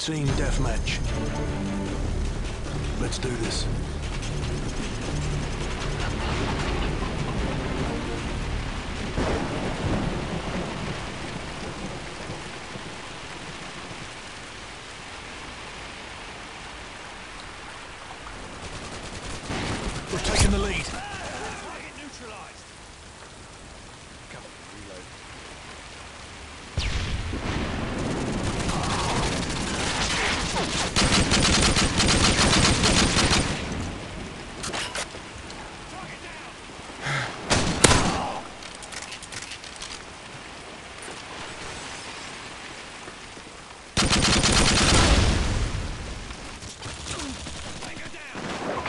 Team deathmatch. Let's do this.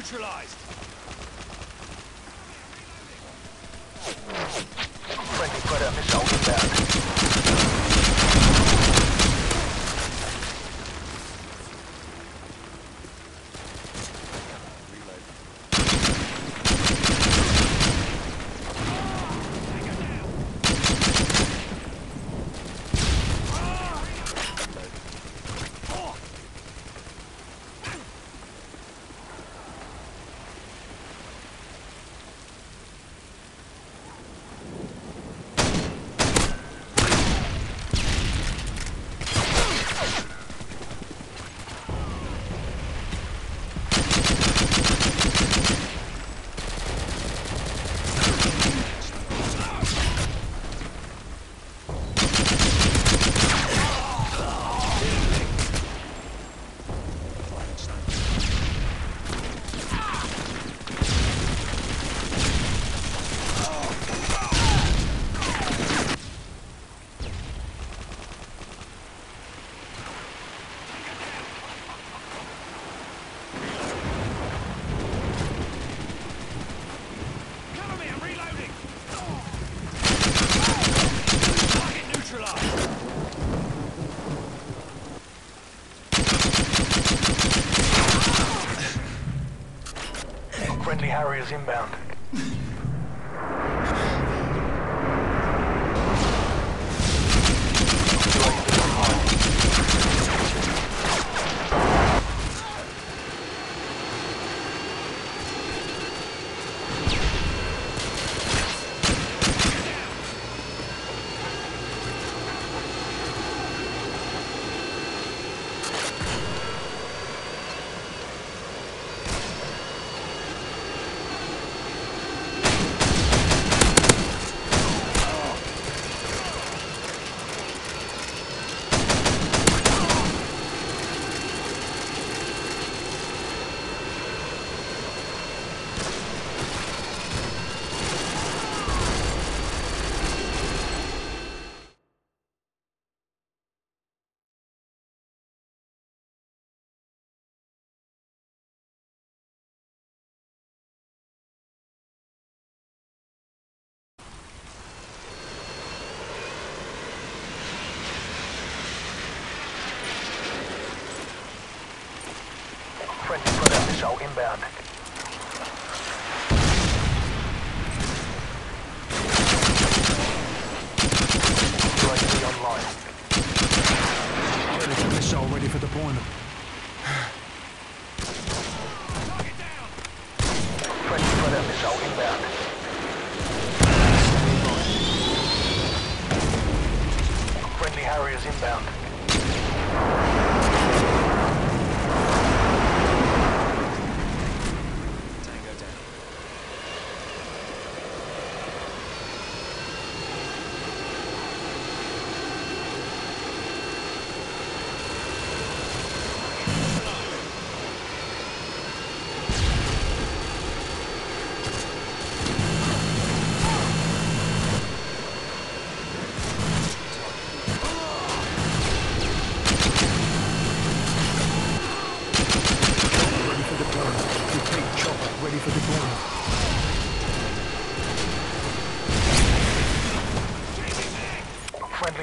Neutralized. Friendly Predator missile inbound. Harriers inbound. UAV online. Friendly Predator missile inbound. UAV online. Predator missile ready for deployment. Friendly Predator missile inbound. Friendly Harriers inbound.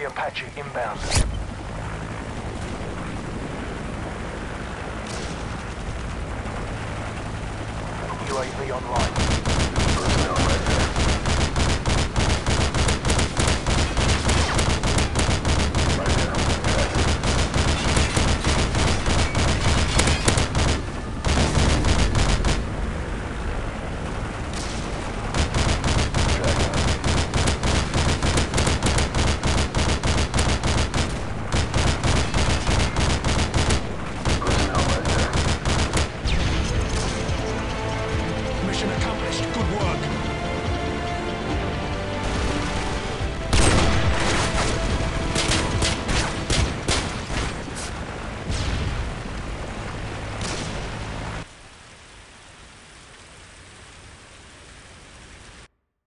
Apache inbound. UAV online.